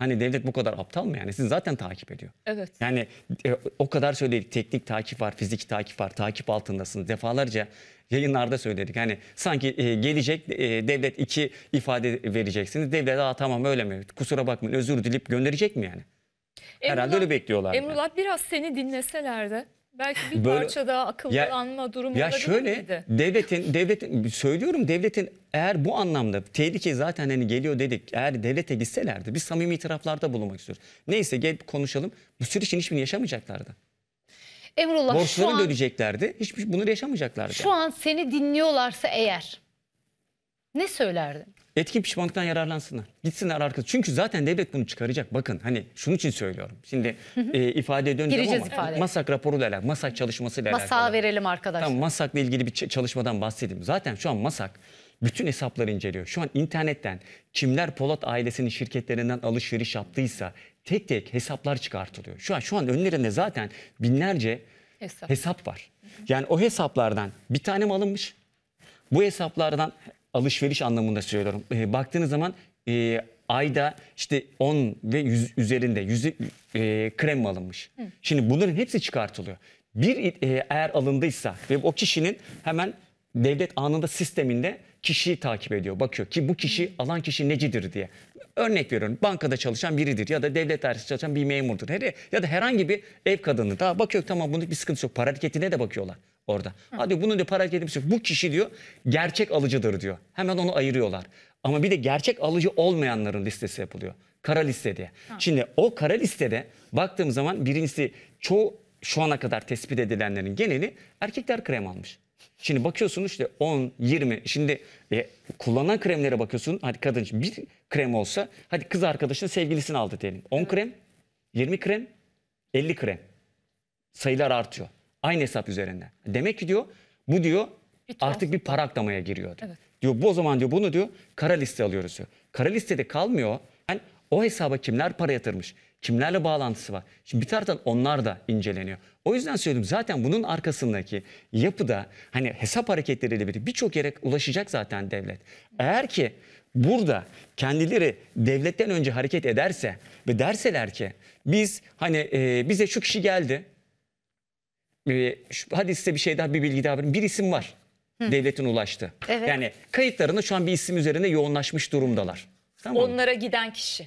Hani devlet bu kadar aptal mı yani? Sizi zaten takip ediyor. Evet. Yani e, o kadar söyledik. Teknik takip var, fiziki takip var. Takip altındasınız. Defalarca yayınlarda söyledik. Hani sanki e, gelecek e, devlet iki ifade vereceksiniz. Devlet aa tamam öyle mi? Kusura bakmayın özür dilip gönderecek mi yani? Herhalde öyle bekliyorlar. yani. Emrullah biraz seni dinleselerdi. Belki bir Böyle- parça daha akıllanma durumu Ya şöyle miydi? devletin devletin söylüyorum devletin eğer bu anlamda tehlike zaten hani geliyor dedik. Eğer devlete gitselerdi biz samimi itiraflarda bulunmak istiyoruz. Neyse gel konuşalım. Bu sürecin hiçbirini yaşamayacaklardı. Emrullah şu Borçlarını an, ödeyeceklerdi. Hiçbir bunları yaşamayacaklardı. şu an seni dinliyorlarsa eğer ne söylerdin? Etkin pişmanlıktan yararlansınlar. Gitsinler arkası. Çünkü zaten devlet bunu çıkaracak. Bakın hani şunun için söylüyorum. Şimdi e, ifade döneceğim Gireceğiz ama ifadeye. MASAK raporuyla alakalı, MASAK çalışmasıyla alakalı. Masağa verelim arkadaşlar. Tamam MASAK'la ilgili bir çalışmadan bahsedeyim. Zaten şu an MASAK bütün hesapları inceliyor. Şu an internetten kimler Polat ailesinin şirketlerinden alışveriş yaptıysa tek tek hesaplar çıkartılıyor. Şu an şu an önlerinde zaten binlerce Hesap. hesap var. Yani o hesaplardan bir tane mi alınmış? Bu hesaplardan alışveriş anlamında söylüyorum. E, baktığınız zaman e, ayda işte 10 ve 100 üzerinde 100 e, krem alınmış? Şimdi bunların hepsi çıkartılıyor. Bir e, eğer alındıysa ve o kişinin hemen devlet anında sisteminde kişiyi takip ediyor. Bakıyor ki bu kişi alan kişi necidir diye. Örnek veriyorum bankada çalışan biridir ya da devlet dairesinde çalışan bir memurdur. Hele- Ya da herhangi bir ev kadını daha bakıyor tamam bunun bir sıkıntısı yok. Para hareketine de bakıyorlar orada. Hadi bunun da para hareketi bir şey yok. Bu kişi diyor gerçek alıcıdır diyor. Hemen onu ayırıyorlar. Ama bir de gerçek alıcı olmayanların listesi yapılıyor. Kara liste diye. Şimdi o kara listede baktığım zaman birincisi çoğu şu ana kadar tespit edilenlerin geneli erkekler krem almış. Şimdi bakıyorsunuz işte 10, 20 şimdi e, kullanılan kremlere bakıyorsun. Hadi kadın bir krem olsa hadi kız arkadaşının sevgilisini aldı diyelim. 10 krem, 20 krem, 50 krem. Sayılar artıyor. Aynı hesap üzerinde. Demek ki diyor bu diyor artık bir para aklamaya giriyor diyor. Diyor bu o zaman diyor bunu diyor kara liste alıyoruz diyor. Kara listede kalmıyor. Yani o hesaba kimler para yatırmış? Kimlerle bağlantısı var? Şimdi bir taraftan onlar da inceleniyor. O yüzden söyledim zaten bunun arkasındaki yapıda hani hesap hareketleriyle birlikte birçok yere ulaşacak zaten devlet. Eğer ki burada kendileri devletten önce hareket ederse ve derseler ki biz hani e, bize şu kişi geldi şu- hadi size bir şey daha bir bilgi daha vereyim. Bir isim var. Devletin ulaştı. Evet. Yani kayıtlarında şu an bir isim üzerinde yoğunlaşmış durumdalar. Tamam mı? Onlara giden kişi.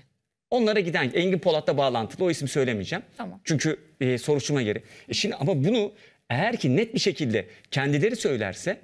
Onlara giden Engin Polat'la bağlantılı o ismi söylemeyeceğim. Tamam. Çünkü e, soruşturma yeri. E şimdi ama bunu eğer ki net bir şekilde kendileri söylerse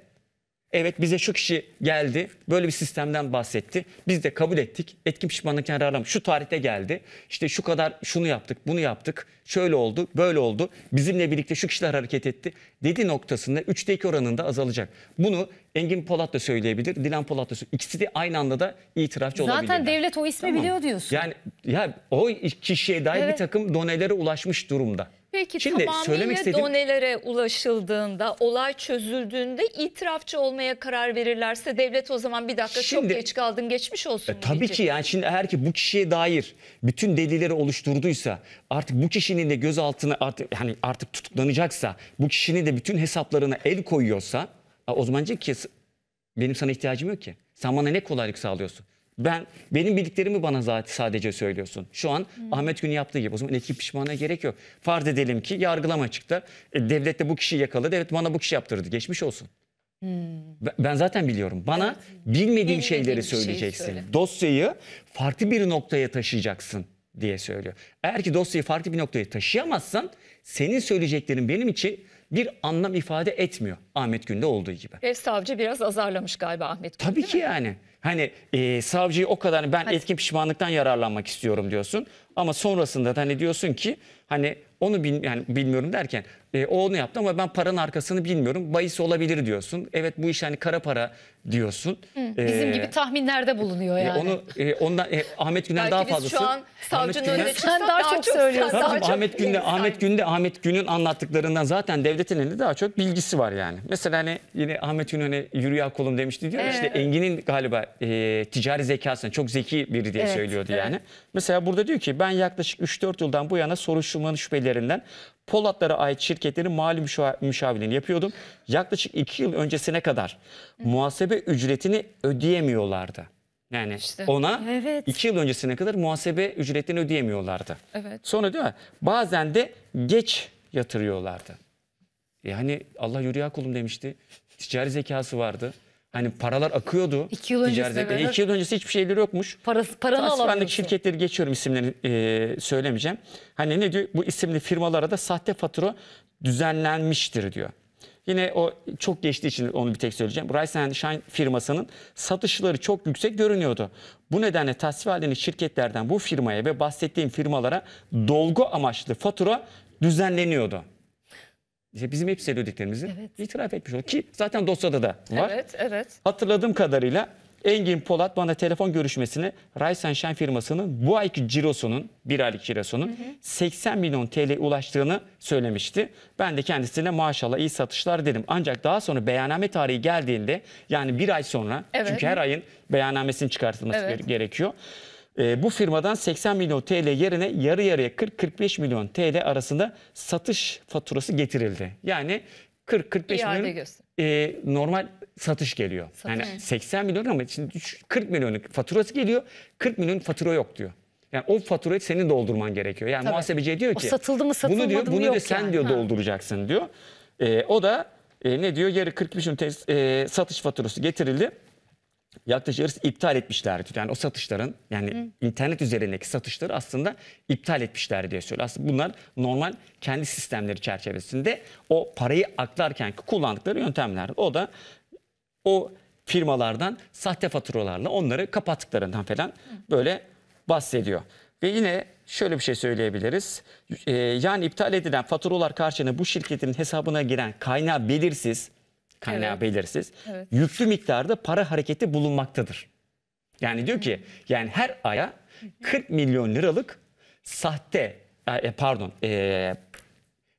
evet bize şu kişi geldi böyle bir sistemden bahsetti. Biz de kabul ettik. Etkin pişmanlık yararlanma. Şu tarihte geldi. İşte şu kadar şunu yaptık bunu yaptık. Şöyle oldu böyle oldu. Bizimle birlikte şu kişiler hareket etti. Dedi noktasında 3'te 2 oranında azalacak. Bunu Engin Polat da söyleyebilir. Dilan Polat da söyleyebilir. İkisi de aynı anda da itirafçı olabilirler. Zaten devlet o ismi Tamam. biliyor diyorsun. Yani ya o kişiye dair Evet. bir takım donelere ulaşmış durumda. Peki Şimdi tamamıyla istediğim- donelere ulaşıldığında, olay çözüldüğünde itirafçı olmaya karar verirlerse devlet o zaman bir dakika çok Şimdi- geç kaldın geçmiş olsun. E, tabii diyecek? ki yani şimdi eğer ki bu kişiye dair bütün delilleri oluşturduysa artık bu kişinin de gözaltına artık hani artık tutuklanacaksa bu kişinin de bütün hesaplarına el koyuyorsa o zaman diyecek ki "S- benim sana ihtiyacım yok ki. Sen bana ne kolaylık sağlıyorsun? Ben benim bildiklerimi bana zaten sadece söylüyorsun. Şu an Ahmet Gün yaptığı gibi. O zaman etki pişmanlığa gerek yok. Farz edelim ki yargılama çıktı. E, devlet de bu kişiyi yakaladı. Evet bana bu kişi yaptırdı. Geçmiş olsun. Ben- Ben zaten biliyorum. Bana bilmediğim Bilmediğim şeyleri şeyi söyleyeceksin. söyle. Dosyayı farklı bir noktaya taşıyacaksın diye söylüyor. Eğer ki dosyayı farklı bir noktaya taşıyamazsan senin söyleyeceklerin benim için bir anlam ifade etmiyor. Ahmet Gün'de olduğu gibi. Ve savcı biraz azarlamış galiba Ahmet Gün, Tabii ki mi? yani. Hani e, savcıyı o kadar ben etkin pişmanlıktan yararlanmak istiyorum diyorsun. Ama sonrasında da hani diyorsun ki hani onu bil, yani bilmiyorum derken e, o onu yaptı ama ben paranın arkasını bilmiyorum. Bahis olabilir diyorsun. Evet bu iş hani kara para diyorsun. Bizim E, gibi tahminlerde bulunuyor e, yani. onu e, ondan e, Ahmet Günden Belki daha fazlası. şu an Ahmet savcının önüne çıksak Sen daha çok söylüyorsun. daha Tabii çok Ahmet Günde, insan- Ahmet Günde, Ahmet Gün'ün anlattıklarından zaten devletin elinde daha çok bilgisi var yani. Mesela hani yine Ahmet Gün hani yürü ya kolum demişti diyor ya, işte Engin'in galiba e, ticari zekasını çok zeki biri diye Evet, söylüyordu yani. Mesela burada diyor ki ben yaklaşık 3-4 yıldan bu yana soruşturmanın şüphelerinden Polatlara ait şirketlerin mali müşa- müşavirliğini yapıyordum. Yaklaşık 2 yıl öncesine kadar muhasebe ücretini ödeyemiyorlardı. Yani İşte. ona Evet. iki yıl öncesine kadar muhasebe ücretlerini ödeyemiyorlardı. Evet. Sonra diyor bazen de geç yatırıyorlardı. Yani Allah yürüya kulum demişti. Ticari zekası vardı. Hani paralar akıyordu. İki yıl öncesine zeka- kadar- İki yıl öncesi hiçbir şeyleri yokmuş. Parası, paranı alamıyorsun. şirketleri geçiyorum isimlerini e, söylemeyeceğim. Hani ne diyor? Bu isimli firmalara da sahte fatura düzenlenmiştir diyor. Yine o çok geçtiği için onu bir tek söyleyeceğim. Rice Shine firmasının satışları çok yüksek görünüyordu. Bu nedenle tasvip halindeki şirketlerden bu firmaya ve bahsettiğim firmalara dolgu amaçlı fatura düzenleniyordu. İşte bizim hep söylediklerimizi Evet. itiraf etmiş oldu. Ki zaten dosyada da var. Evet, evet. Hatırladığım kadarıyla Engin Polat bana telefon görüşmesine Rice and Shine firmasının bu ayki cirosunun, bir aylık cirosunun 80 milyon TL ulaştığını söylemişti. Ben de kendisine maşallah iyi satışlar dedim. Ancak daha sonra beyanname tarihi geldiğinde yani bir ay sonra Evet. çünkü her ayın beyannamesinin çıkartılması Evet. gere- gerekiyor. Ee, bu firmadan 80 milyon TL yerine yarı yarıya 40-45 milyon TL arasında satış faturası getirildi. Yani 40-45 İade milyon göster- e, normal satış geliyor. Yani 80 milyon ama şimdi düş- 40 milyonluk faturası geliyor. 40 milyon fatura yok diyor. Yani o faturayı senin doldurman gerekiyor. Yani Tabii. muhasebeciye diyor O ki satıldı mı, bunu satılmadı diyor, mı bunu yok diyor sen yani. diyor Ha. dolduracaksın diyor. E, o da e, ne diyor? Yarı 45 milyon TL, e, satış faturası getirildi. Yaklaşık yarısı iptal etmişlerdi. Yani o satışların yani internet üzerindeki satışları aslında iptal etmişler diye söylüyor. Aslında bunlar normal kendi sistemleri çerçevesinde o parayı aktarken kullandıkları yöntemler. O da o firmalardan sahte faturalarla onları kapattıklarından falan böyle bahsediyor. Ve yine şöyle bir şey söyleyebiliriz. Ee, yani iptal edilen faturalar karşılığında bu şirketin hesabına giren kaynağı belirsiz, kaynağı Evet. belirsiz, Evet. yüklü miktarda para hareketi bulunmaktadır. Yani diyor ki yani her aya 40 milyon liralık sahte e, pardon e,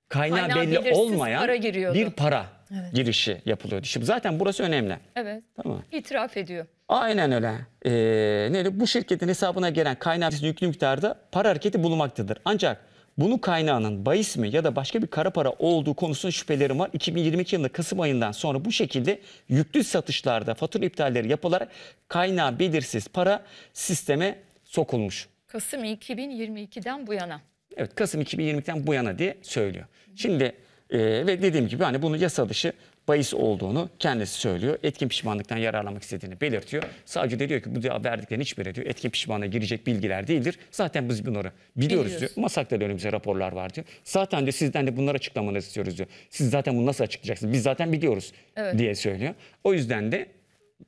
kaynağı, Kaynağı belli olmayan para giriyordu. bir para girişi yapılıyordu. Şimdi zaten burası önemli. Evet. Tamam. İtiraf ediyor. Aynen öyle. Ee, neydi? Bu şirketin hesabına gelen kaynağı yüklü miktarda para hareketi bulunmaktadır. Ancak bunun kaynağının bahis mi ya da başka bir kara para olduğu konusunda şüphelerim var. 2022 yılında Kasım ayından sonra bu şekilde yüklü satışlarda fatura iptalleri yapılarak kaynağı belirsiz para sisteme sokulmuş. Kasım 2022'den bu yana. Evet Kasım 2020'den bu yana diye söylüyor. Şimdi e, ve dediğim gibi hani bunu yasa dışı bahis olduğunu kendisi söylüyor. Etkin pişmanlıktan yararlanmak istediğini belirtiyor. Savcı da diyor ki bu diyor, verdiklerin hiçbiri diyor etkin pişmanlığa girecek bilgiler değildir. Zaten biz bunları biliyoruz diyor. Biliyoruz. Masakta da önümüze raporlar var diyor. Zaten diyor sizden de bunları açıklamanızı istiyoruz diyor. Siz zaten bunu nasıl açıklayacaksınız? Biz zaten biliyoruz Evet. diye söylüyor. O yüzden de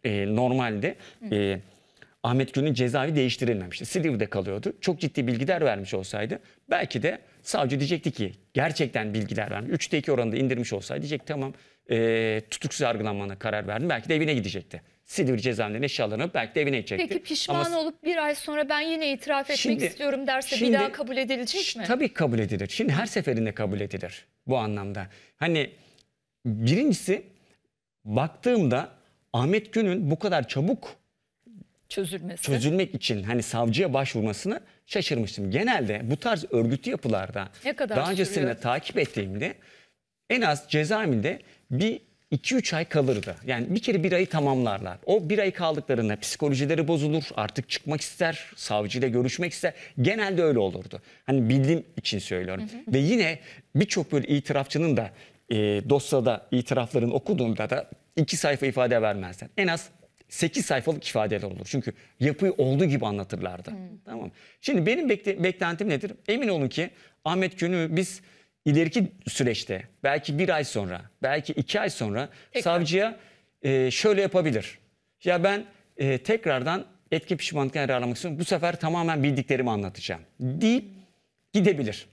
e, normalde e, Ahmet Gül'ün cezaevi değiştirilmemişti. Silivri'de kalıyordu. Çok ciddi bilgiler vermiş olsaydı belki de savcı diyecekti ki gerçekten bilgiler vermiş. 3'te 2 oranında indirmiş olsaydı diyecek tamam e, tutuksuz yargılanmana karar verdim. Belki de evine gidecekti. Silivri cezaevinden eşyalarını belki de evine gidecekti. Peki pişman Ama olup bir ay sonra ben yine itiraf etmek Şimdi- istiyorum derse şimdi- bir daha kabul edilecek mi? Tabii kabul edilir. Şimdi her seferinde kabul edilir bu anlamda. Hani birincisi baktığımda Ahmet Gün'ün bu kadar çabuk Çözülmesi. çözülmek için hani savcıya başvurmasını şaşırmıştım. Genelde bu tarz örgütlü yapılarda Ne kadar daha öncesinde sürüyor? takip ettiğimde en az cezaevinde bir 2-3 ay kalırdı. Yani bir kere bir ayı tamamlarlar. O bir ay kaldıklarında psikolojileri bozulur. Artık çıkmak ister. Savcıyla görüşmek ister. Genelde öyle olurdu. Hani bildiğim için söylüyorum. Ve yine birçok böyle itirafçının da e, dosyada itiraflarını okuduğunda da iki sayfa ifade vermezler. En az 8 sayfalık ifadeler olur. Çünkü yapıyı olduğu gibi anlatırlardı. Tamam. Şimdi benim bekle- beklentim nedir? Emin olun ki Ahmet Günü biz ileriki süreçte belki bir ay sonra, belki iki ay sonra Tekrar. savcıya e, şöyle yapabilir. Ya ben e, tekrardan etki pişmanlıktan yararlanmak istiyorum. Bu sefer tamamen bildiklerimi anlatacağım deyip gidebilir.